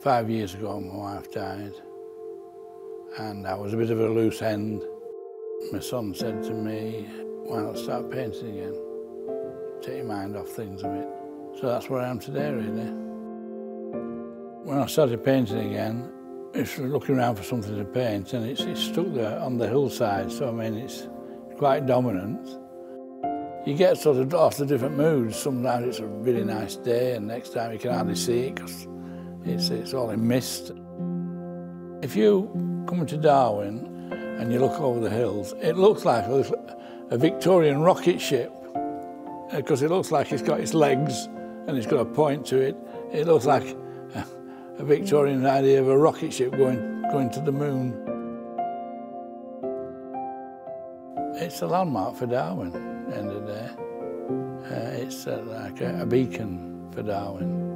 Five years ago, my wife died, and I was a bit of a loose end. My son said to me, why not start painting again? Take your mind off things a bit. So that's where I am today, really. When I started painting again, it's looking around for something to paint, and it's, it's stuck there on the hillside, so I mean, it's quite dominant. You get sort of off the different moods. Sometimes it's a really nice day, and next time you can hardly see it because it's, it's all in mist. If you come to Darwen and you look over the hills, it looks like a, Victorian rocket ship because it looks like it's got its legs and it's got a point to it. It looks like a, Victorian idea of a rocket ship going, going to the moon. It's a landmark for Darwen, end of day. Uh, it's uh, like a, a beacon for Darwen.